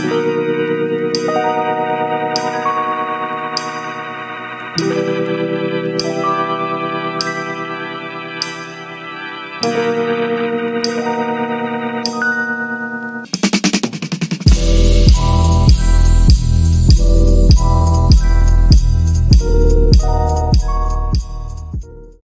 Christmas.